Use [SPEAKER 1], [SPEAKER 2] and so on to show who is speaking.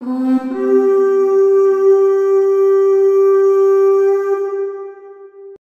[SPEAKER 1] Música